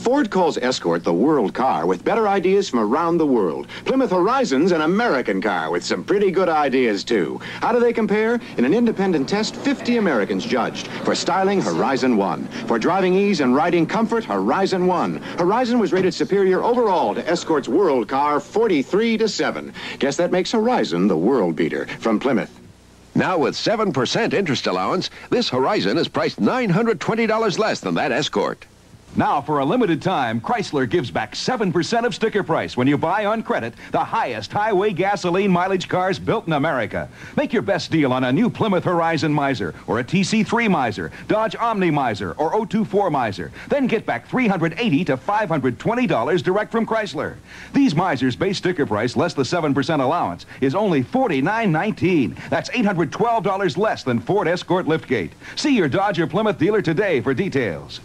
Ford calls Escort the world car with better ideas from around the world. Plymouth Horizon's an American car with some pretty good ideas, too. How do they compare? In an independent test, 50 Americans judged. For styling, Horizon won. For driving ease and riding comfort, Horizon won. Horizon was rated superior overall to Escort's world car 43 to 7. Guess that makes Horizon the world beater from Plymouth. Now with 7% interest allowance, this Horizon is priced $920 less than that Escort. Now, for a limited time, Chrysler gives back 7% of sticker price when you buy on credit the highest highway gasoline mileage cars built in America. Make your best deal on a new Plymouth Horizon Miser or a TC3 Miser, Dodge Omni Miser or 024 Miser. Then get back $380 to $520 direct from Chrysler. These Misers base sticker price less the 7% allowance is only $49.19. That's $812 less than Ford Escort Liftgate. See your Dodge or Plymouth dealer today for details.